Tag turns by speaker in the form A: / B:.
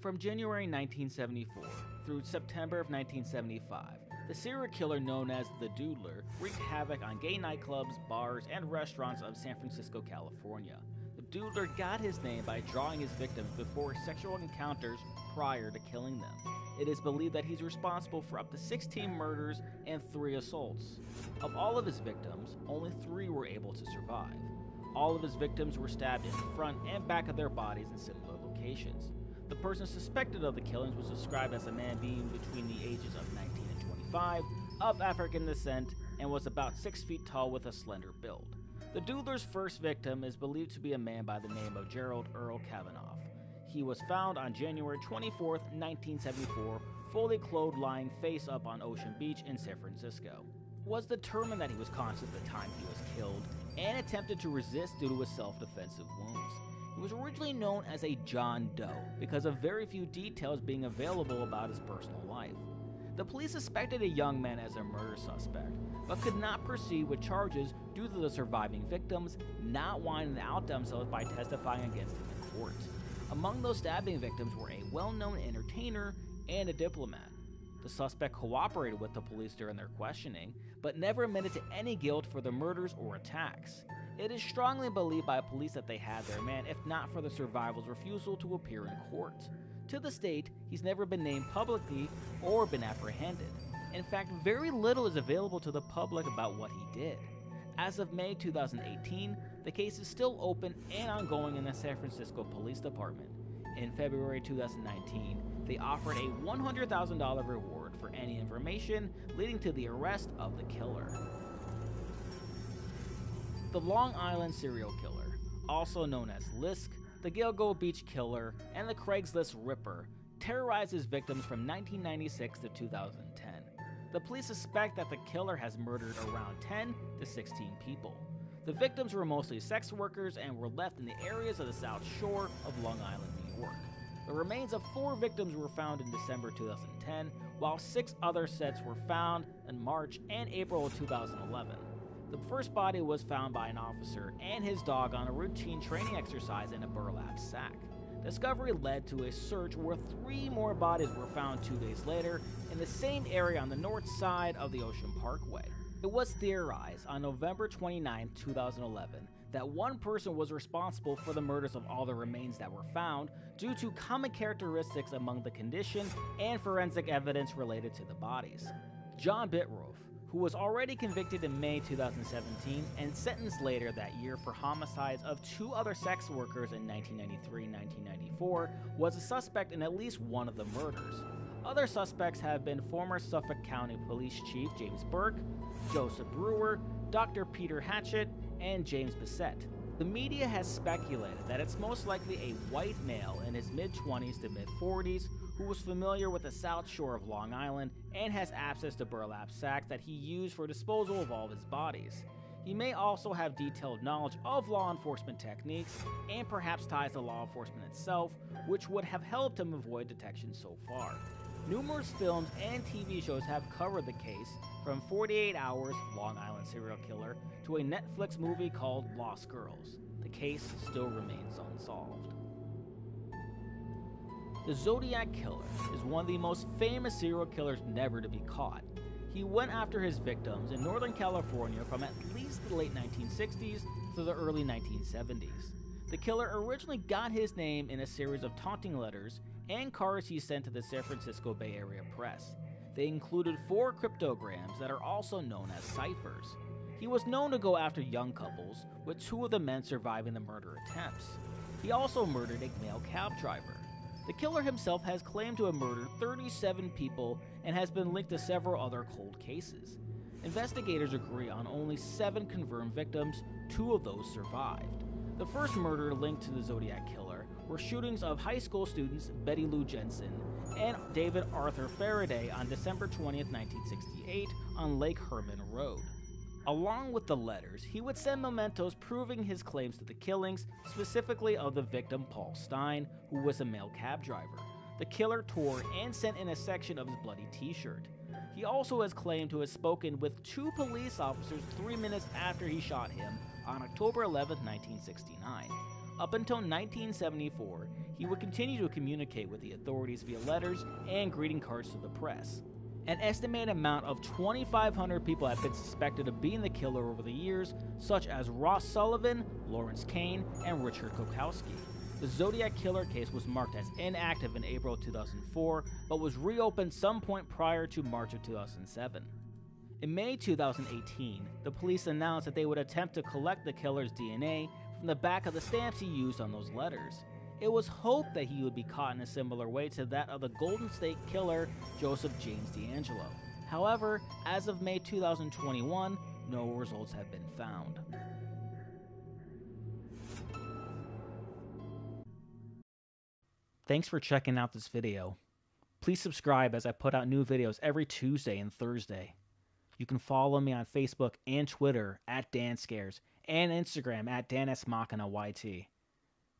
A: From January 1974 through September of 1975, the serial killer known as the Doodler wreaked havoc on gay nightclubs, bars, and restaurants of San Francisco, California. The Doodler got his name by drawing his victims before sexual encounters prior to killing them. It is believed that he's responsible for up to 16 murders and 3 assaults. Of all of his victims, only 3 were able to survive. All of his victims were stabbed in the front and back of their bodies in similar locations. The person suspected of the killings was described as a man being between the ages of 19 and 25, of African descent, and was about 6 feet tall with a slender build. The Doodler's first victim is believed to be a man by the name of Gerald Earl Cavanagh. He was found on January 24, 1974, fully clothed lying face up on Ocean Beach in San Francisco. Was determined that he was conscious at the time he was killed and attempted to resist due to his self-defensive wounds. He was originally known as a John Doe because of very few details being available about his personal life. The police suspected a young man as a murder suspect, but could not proceed with charges due to the surviving victims not wanting to out themselves by testifying against him in court. Among those stabbing victims were a well-known entertainer and a diplomat. The suspect cooperated with the police during their questioning, but never admitted to any guilt for the murders or attacks. It is strongly believed by police that they had their man if not for the survival's refusal to appear in court. To this date, he's never been named publicly or been apprehended. In fact, very little is available to the public about what he did. As of May 2018, the case is still open and ongoing in the San Francisco Police Department. In February 2019, they offered a $100,000 reward for any information leading to the arrest of the killer. The Long Island serial killer, also known as Lisk, the Gilgo Beach Killer, and the Craigslist Ripper terrorized his victims from 1996 to 2010. The police suspect that the killer has murdered around 10 to 16 people. The victims were mostly sex workers and were left in the areas of the South Shore of Long Island, New York. The remains of four victims were found in December 2010, while six other sets were found in March and April of 2011. The first body was found by an officer and his dog on a routine training exercise in a burlap sack. Discovery led to a search where three more bodies were found two days later in the same area on the north side of the Ocean Parkway. It was theorized on November 29, 2011, that one person was responsible for the murders of all the remains that were found due to common characteristics among the condition and forensic evidence related to the bodies. John Bittrolff, who was already convicted in May 2017 and sentenced later that year for homicides of two other sex workers in 1993 and 1994, was a suspect in at least one of the murders. Other suspects have been former Suffolk County Police Chief James Burke, Joseph Brewer, Dr. Peter Hackett, and James Bissett. The media has speculated that it's most likely a white male in his mid 20s to mid 40s who was familiar with the south shore of Long Island and has access to burlap sacks that he used for disposal of all of his bodies. He may also have detailed knowledge of law enforcement techniques and perhaps ties to law enforcement itself, which would have helped him avoid detection so far. Numerous films and TV shows have covered the case, from 48 Hours, Long Island Serial Killer, to a Netflix movie called Lost Girls. The case still remains unsolved. The Zodiac Killer is one of the most famous serial killers never to be caught. He went after his victims in Northern California from at least the late 1960s to the early 1970s. The killer originally got his name in a series of taunting letters and cards he sent to the San Francisco Bay Area press. They included four cryptograms that are also known as ciphers. He was known to go after young couples, with two of the men surviving the murder attempts. He also murdered a male cab driver. The killer himself has claimed to have murdered 37 people and has been linked to several other cold cases. Investigators agree on only seven confirmed victims, two of those survived. The first murder linked to the Zodiac Killer were shootings of high school students Betty Lou Jensen and David Arthur Faraday on December 20, 1968, on Lake Herman Road. Along with the letters, he would send mementos proving his claims to the killings, specifically of the victim Paul Stine, who was a male cab driver. The killer tore and sent in a section of his bloody t-shirt. He also has claimed to have spoken with two police officers three minutes after he shot him on October 11, 1969. Up until 1974, he would continue to communicate with the authorities via letters and greeting cards to the press. An estimated amount of 2,500 people have been suspected of being the killer over the years, such as Ross Sullivan, Lawrence Kane, and Richard Kuklinski. The Zodiac Killer case was marked as inactive in April 2004, but was reopened some point prior to March of 2007. In May 2018, the police announced that they would attempt to collect the killer's DNA from the back of the stamps he used on those letters. It was hoped that he would be caught in a similar way to that of the Golden State Killer, Joseph James DeAngelo. However, as of May 2021, no results have been found. Thanks for checking out this video. Please subscribe as I put out new videos every Tuesday and Thursday. You can follow me on Facebook and Twitter at Dan Scares and Instagram at DanExMachinaYT.